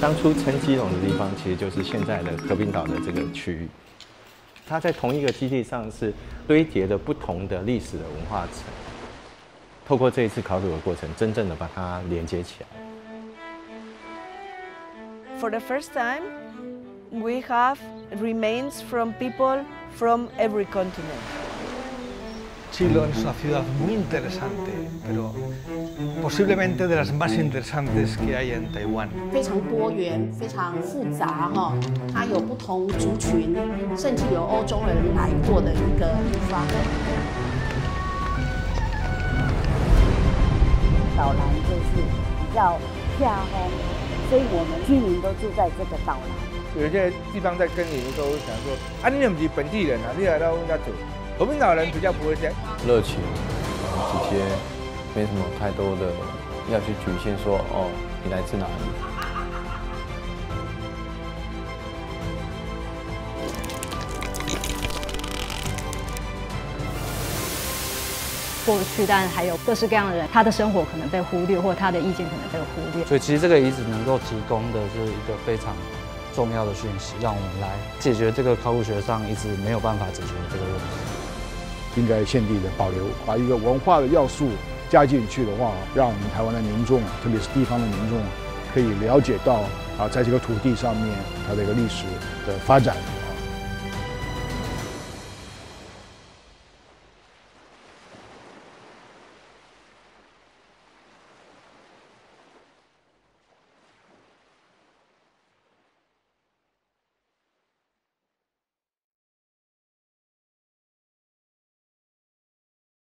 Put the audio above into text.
当初称基隆的地方，其实就是现在的和平岛的这个区域。它在同一个基地上是堆叠的不同的历史的文化层。透过这一次考古的过程，真正的把它连接起来。For the first time, we have remains from people from every continent. Chilón es una ciudad muy interesante, pero posiblemente de las más interesantes que hay en Taiwán. 非常多元，非常复杂哈，它有不同族群，甚至有欧洲人来过的一个地方。岛南就是比较下风，所以我们居民都住在这个岛南。有些地方在耕耘的时候想说，啊，你们是本地人啊，你来到我们家住。和平岛人比较不会这样，热情，直接，没什么太多的要去局限说，哦，你来自哪里？过去，但还有各式各样的人，他的生活可能被忽略，或他的意见可能被忽略。所以，其实这个遗址能够提供的是一个非常重要的讯息，让我们来解决这个考古学上一直没有办法解决的这个问题。应该现地的保留，把一个文化的要素加进去的话，让我们台湾的民众，特别是地方的民众，可以了解到啊，在这个土地上面它的一个历史的发展。